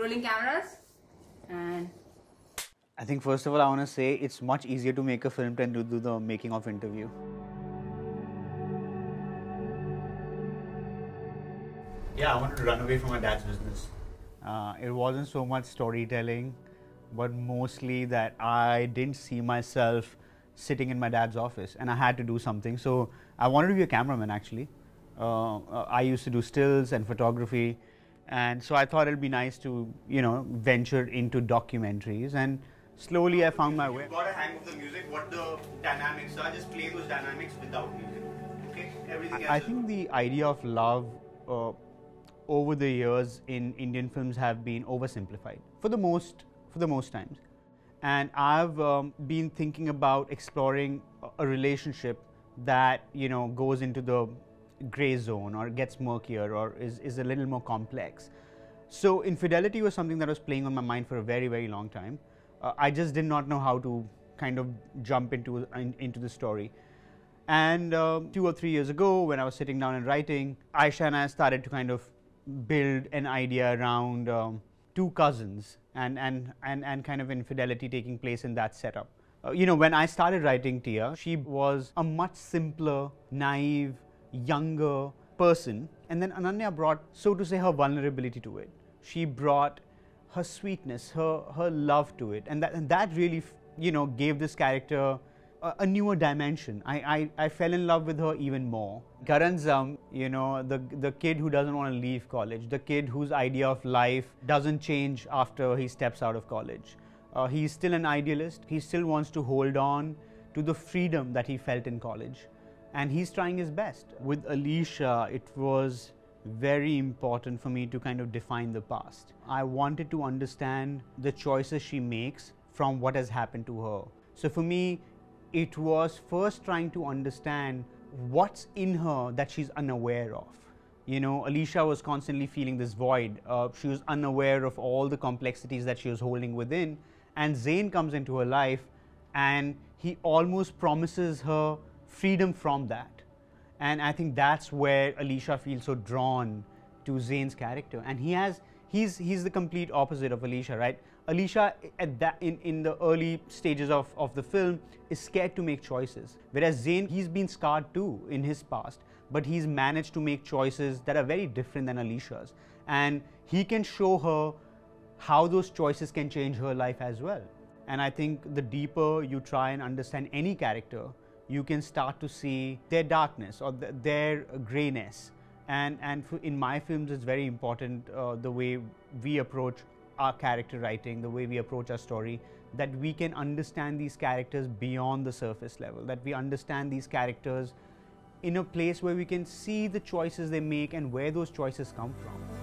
Rolling cameras and I think first of all, I want to say it's much easier to make a film than to do the making of interview. Yeah, I wanted to run away from my dad's business. Uh, it wasn't so much storytelling, but mostly that I didn't see myself sitting in my dad's office and I had to do something. So I wanted to be a cameraman actually. Uh, uh, I used to do stills and photography. And so I thought it'd be nice to, you know, venture into documentaries. And slowly I found my way. You've got a hang of the music, what the dynamics are, just play those dynamics without music. Okay? Everything I, I think the idea of love uh, over the years in Indian films have been oversimplified for the most, for the most times. And I've um, been thinking about exploring a relationship that, you know, goes into the gray zone or gets murkier or is, is a little more complex. So infidelity was something that was playing on my mind for a very, very long time. Uh, I just did not know how to kind of jump into, in, into the story. And uh, two or three years ago, when I was sitting down and writing, Ayesha and I started to kind of build an idea around um, two cousins and, and, and, and kind of infidelity taking place in that setup. Uh, you know, when I started writing Tia, she was a much simpler, naive, younger person. And then Ananya brought, so to say, her vulnerability to it. She brought her sweetness, her, her love to it. And that, and that really, you know, gave this character a, a newer dimension. I, I, I, fell in love with her even more. Karan's, um, you know, the, the kid who doesn't want to leave college, the kid whose idea of life doesn't change after he steps out of college. Uh, he's still an idealist. He still wants to hold on to the freedom that he felt in college and he's trying his best. With Alisha, it was very important for me to kind of define the past. I wanted to understand the choices she makes from what has happened to her. So for me, it was first trying to understand what's in her that she's unaware of. You know, Alisha was constantly feeling this void. Uh, she was unaware of all the complexities that she was holding within. And Zain comes into her life and he almost promises her freedom from that. And I think that's where Alisha feels so drawn to Zain's character. And he has, he's, he's the complete opposite of Alisha, right? Alisha, at that, in, in the early stages of, of the film, is scared to make choices. Whereas Zain, he's been scarred too in his past, but he's managed to make choices that are very different than Alisha's. And he can show her how those choices can change her life as well. And I think the deeper you try and understand any character, you can start to see their darkness or the, their grayness. And, and in my films, it's very important uh, the way we approach our character writing, the way we approach our story, that we can understand these characters beyond the surface level, that we understand these characters in a place where we can see the choices they make and where those choices come from.